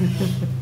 Yeah.